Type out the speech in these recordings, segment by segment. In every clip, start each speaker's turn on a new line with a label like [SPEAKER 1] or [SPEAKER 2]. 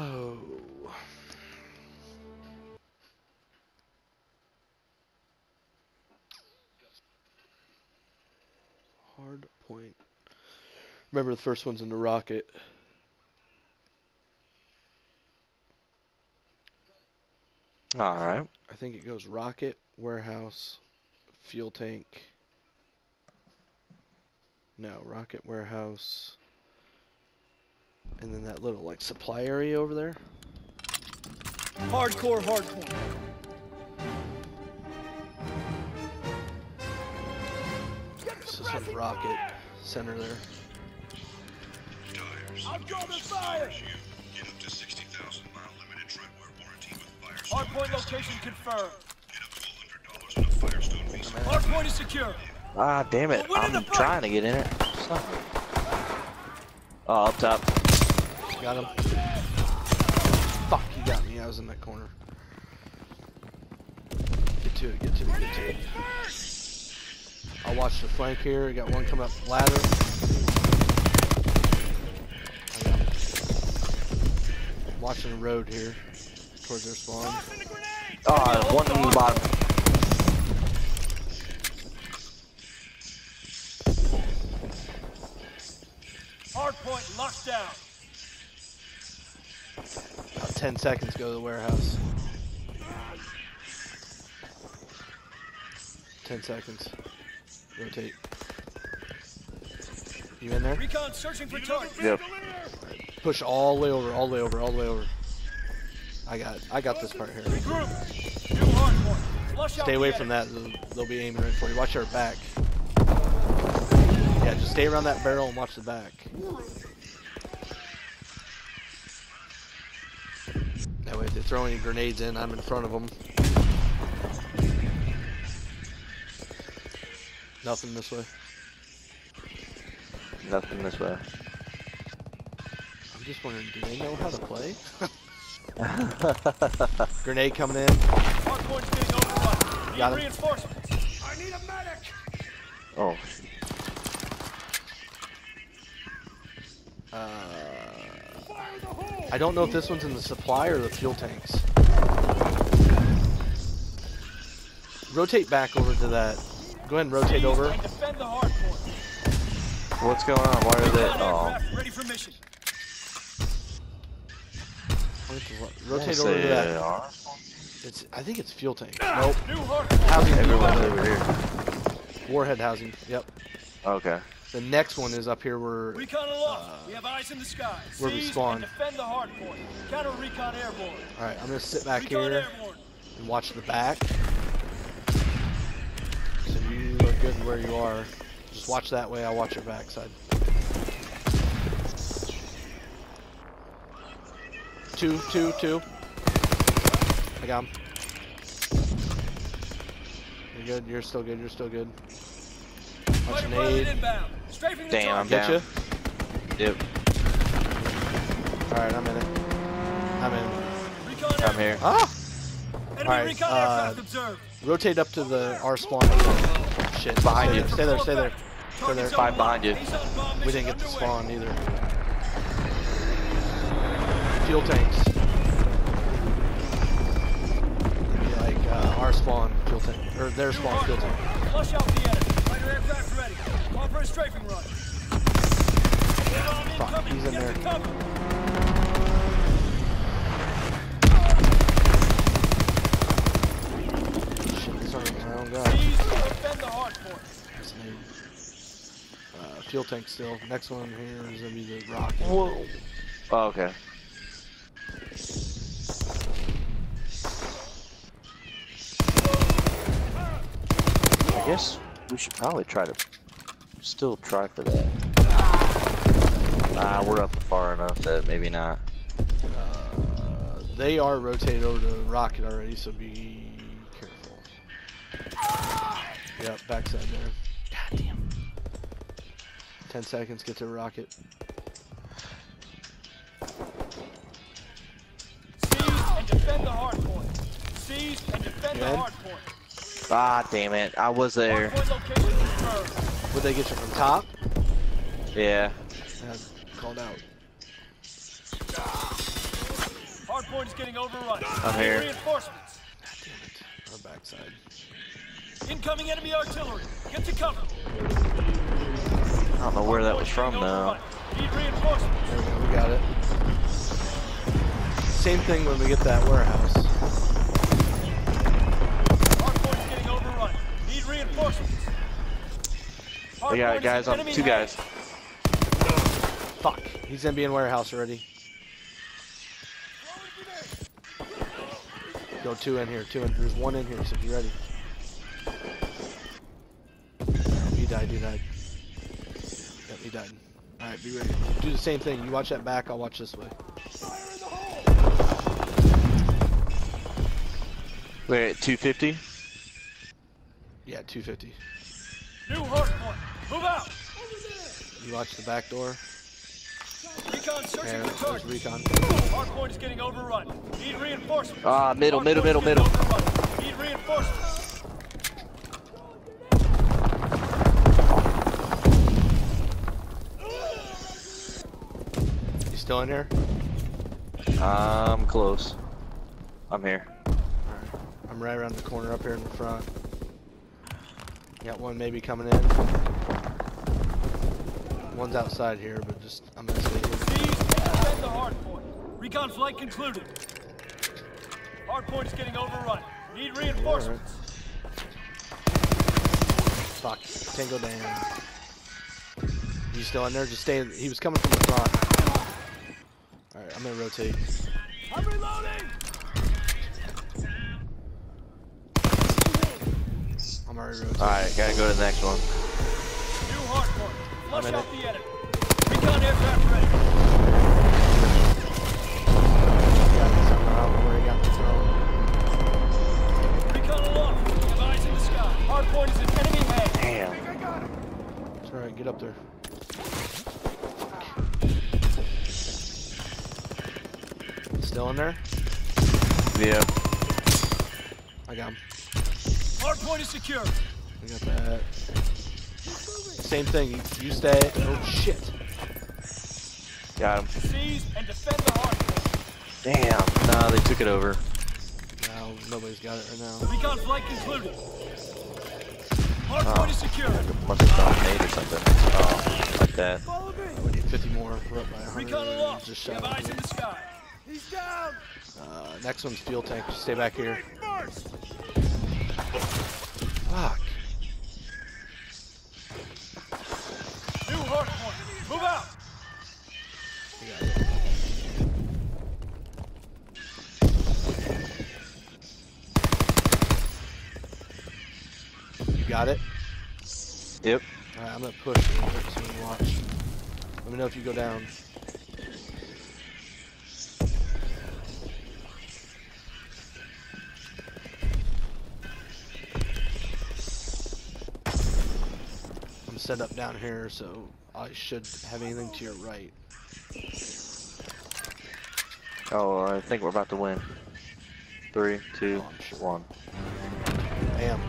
[SPEAKER 1] Oh. Hard point. Remember the first one's in the rocket.
[SPEAKER 2] Alright.
[SPEAKER 1] I think it goes rocket, warehouse, fuel tank. No, rocket, warehouse. And then that little like supply area over there.
[SPEAKER 3] Hardcore hardcore.
[SPEAKER 1] This is some rocket center there.
[SPEAKER 3] I'm going to fire!
[SPEAKER 4] Get up to 60,000
[SPEAKER 3] Hardpoint
[SPEAKER 4] Firestone.
[SPEAKER 3] location confirmed.
[SPEAKER 4] Get up to $100 on a Firestone Visa.
[SPEAKER 3] Hardpoint is secure.
[SPEAKER 2] Ah, damn it. I'm trying to get in it. Stop. Oh, up top.
[SPEAKER 1] Got him. Fuck, he got me. I was in that corner. Get to it, get to it, get to it. I'll watch the flank here. Got one coming up ladder. I got him. Watching the road here towards their spawn.
[SPEAKER 2] Oh, one in the bottom.
[SPEAKER 3] Hardpoint locked down.
[SPEAKER 1] About 10 seconds go to the warehouse. 10 seconds. Rotate. You in there?
[SPEAKER 3] Recon searching for target.
[SPEAKER 2] Yep.
[SPEAKER 1] Push all the way over, all the way over, all the way over. I got I got this part here.
[SPEAKER 3] Regroup. New hardpoint. Flush out
[SPEAKER 1] Stay away from that. They'll, they'll be aiming right for you. Watch our back. Yeah, just stay around that barrel and watch the back. That way, if they throw any grenades in, I'm in front of them. Nothing this way.
[SPEAKER 2] Nothing this way.
[SPEAKER 1] I'm just wondering, do they know how to play? Grenade coming in.
[SPEAKER 3] Hardpoint's getting overrun. Need
[SPEAKER 1] Got him.
[SPEAKER 3] reinforcements. I need a medic.
[SPEAKER 2] Oh,
[SPEAKER 1] Uh, I don't know if this one's in the supply or the fuel tanks. Rotate back over to that. Go ahead and rotate
[SPEAKER 3] Seize
[SPEAKER 1] over.
[SPEAKER 3] And defend the hardpoint.
[SPEAKER 2] what's going on? Why are they?
[SPEAKER 3] Recon
[SPEAKER 2] Oh,
[SPEAKER 3] aircraft ready for mission.
[SPEAKER 1] Rotate over to that.
[SPEAKER 2] are.
[SPEAKER 1] It's. I think it's fuel tank.
[SPEAKER 3] Ah, nope.
[SPEAKER 1] Housing.
[SPEAKER 2] Everyone's over here.
[SPEAKER 1] Warhead housing. Yep.
[SPEAKER 2] Okay.
[SPEAKER 1] The next one is up here where.
[SPEAKER 3] Recon aloft. Uh, we have eyes in the sky.
[SPEAKER 1] where we
[SPEAKER 3] Seize
[SPEAKER 1] spawned.
[SPEAKER 3] and defend the hardpoint. Counter recon airborne.
[SPEAKER 1] All right, I'm gonna sit back
[SPEAKER 3] recon
[SPEAKER 1] here
[SPEAKER 3] airborne.
[SPEAKER 1] and watch the back. So you look good where you are. Just watch that way. I'll watch your backside. Two, two, two. I got him. You're good. You're still good. You're still good. Watch an aid.
[SPEAKER 3] inbound. Strafing the
[SPEAKER 2] Damn, I'm
[SPEAKER 3] target.
[SPEAKER 1] Get you?
[SPEAKER 2] Yep.
[SPEAKER 1] All right, I'm in it. I'm in.
[SPEAKER 2] I'm here.
[SPEAKER 1] Ah!
[SPEAKER 3] Enemy
[SPEAKER 1] Alright,
[SPEAKER 3] recon
[SPEAKER 1] uh,
[SPEAKER 3] aircraft observed.
[SPEAKER 1] Rotate up to the R spawn. Shit.
[SPEAKER 2] Behind
[SPEAKER 1] stay
[SPEAKER 2] you.
[SPEAKER 1] There, stay there. Stay there.
[SPEAKER 3] Target
[SPEAKER 1] there.
[SPEAKER 2] Five behind you.
[SPEAKER 3] locked. He's on bomb
[SPEAKER 1] We didn't get to
[SPEAKER 3] underway.
[SPEAKER 1] spawn either. Fuel tanks. Be like uh, our spawn fuel tank, or their spawn fuel tank.
[SPEAKER 3] Flush out the enemy. Fighter aircraft ready. Call for a strafing run.
[SPEAKER 1] Fuck, he's in there. Shit, this aren't my own guy.
[SPEAKER 3] Defend the hardpoint.
[SPEAKER 1] That's an aid. Uh, fuel tank still. Next one here is gonna be the rocket.
[SPEAKER 2] Whoa. Oh, okay. Guess we should probably try to still try for that. Nah, we're up far enough that maybe not.
[SPEAKER 1] Uh, they are rotated over to rocket already, so be careful. Yep, backside there. God damn. Ten seconds, get to rocket.
[SPEAKER 3] Seize and defend the hard point. Seize and defend the hard point.
[SPEAKER 2] Ah, damn it. I was there.
[SPEAKER 3] Hard point.
[SPEAKER 1] Would they get you from top?
[SPEAKER 2] Yeah.
[SPEAKER 1] Yeah, called out.
[SPEAKER 3] Hard point is getting overrun.
[SPEAKER 2] I'm
[SPEAKER 3] Need
[SPEAKER 2] here.
[SPEAKER 3] Reinforcements.
[SPEAKER 1] Damn it. Our backside.
[SPEAKER 3] Incoming enemy artillery. Get to cover.
[SPEAKER 2] I don't know where that was from,
[SPEAKER 3] Getting
[SPEAKER 2] though.
[SPEAKER 3] Need reinforcements.
[SPEAKER 1] There we go, we got it. Same thing when we get that warehouse.
[SPEAKER 3] Reinforcements.
[SPEAKER 2] Got guys on two guys.
[SPEAKER 1] Fuck. He's gonna be in warehouse already. Go two in here, two in. There's one in here, so be ready. He died, he died. Yep, he died. Alright, be ready. Do the same thing. You watch that back, I'll watch this way.
[SPEAKER 2] We're at 250.
[SPEAKER 1] Yeah, 250.
[SPEAKER 3] New hard point. Move out.
[SPEAKER 1] You watch the back door.
[SPEAKER 3] Recon searching
[SPEAKER 1] There,
[SPEAKER 3] for targets.
[SPEAKER 1] recon.
[SPEAKER 3] Hard point is getting overrun. Need reinforcements.
[SPEAKER 2] Ah, middle, middle, middle, middle.
[SPEAKER 3] overrun. Need reinforcements.
[SPEAKER 1] You still in here?
[SPEAKER 2] I'm close. I'm here.
[SPEAKER 1] Alright. I'm right around the corner up here in the front. Got one maybe coming in. One's outside here, but just I'm gonna stay here.
[SPEAKER 3] Seize the hard point. Recon flight concluded. Hard point is getting overrun. Need reinforcements.
[SPEAKER 1] Fuck. Tango down. He's still in there? Just staying. He was coming from the front. Alright, I'm gonna rotate.
[SPEAKER 3] I'm reloading.
[SPEAKER 1] I'm already rotating.
[SPEAKER 2] Alright, gotta go to the next one.
[SPEAKER 3] New hard point. Flush out
[SPEAKER 1] it.
[SPEAKER 3] the enemy. Recon aircraft ready.
[SPEAKER 1] Got me somehow. Where he got me thrown.
[SPEAKER 3] Recon aloft. We have eyes in the sky. Hard is in enemy hands.
[SPEAKER 2] Damn.
[SPEAKER 1] It's alright, get up there. Still in there?
[SPEAKER 2] Yeah.
[SPEAKER 1] I got him.
[SPEAKER 3] Hard point is secure.
[SPEAKER 1] I got that. Same thing. You, you stay. Oh shit.
[SPEAKER 2] Got him.
[SPEAKER 3] Seize and defend the hard point.
[SPEAKER 2] Damn. Nah, they took it over.
[SPEAKER 1] No, nobody's got it right now.
[SPEAKER 3] Recon flight concluded. Hard
[SPEAKER 2] Oh.
[SPEAKER 3] point is secure.
[SPEAKER 2] Must have stopped made or something. Oh, like that.
[SPEAKER 3] Follow me.
[SPEAKER 1] We need 50 more. We're up by 100.
[SPEAKER 3] Recon aloft.
[SPEAKER 1] Just
[SPEAKER 3] We
[SPEAKER 1] shot.
[SPEAKER 3] have eyes in the sky. He's down.
[SPEAKER 1] Uh, next one's fuel tank. Stay back here.
[SPEAKER 3] First.
[SPEAKER 1] Fuck.
[SPEAKER 3] New hard point. Move out.
[SPEAKER 1] We got it. You got it?
[SPEAKER 2] Yep.
[SPEAKER 1] Alright, I'm gonna push a little bit so watch. Let me know if you go down. Set up down here, so I should have anything to your right.
[SPEAKER 2] Oh, I think we're about to win. Three, two,
[SPEAKER 1] Oh, I'm sure.
[SPEAKER 2] one.
[SPEAKER 1] Bam.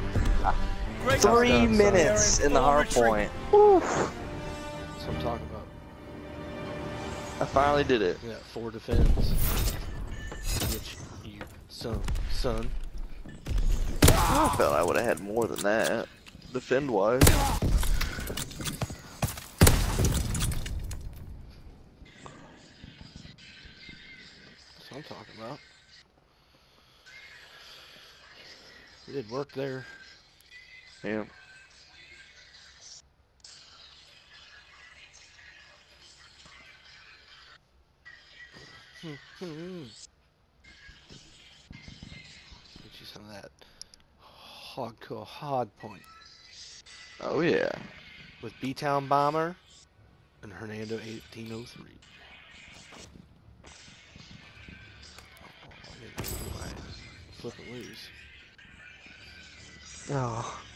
[SPEAKER 3] Great
[SPEAKER 1] Three
[SPEAKER 2] Three
[SPEAKER 1] done, son.
[SPEAKER 2] minutes in the hard point. Woo.
[SPEAKER 1] That's what I'm talking about.
[SPEAKER 2] I finally did it.
[SPEAKER 1] We got four defends. Which you son son.
[SPEAKER 2] I felt I would have had more than that. Defend wise.
[SPEAKER 1] I'm talking about. We did work there.
[SPEAKER 2] Yeah.
[SPEAKER 1] Hmm. Get you some of that hardcore hard point
[SPEAKER 2] Oh yeah.
[SPEAKER 1] with B Town Bomber and Hernando 1803. Flip it loose.
[SPEAKER 2] Oh.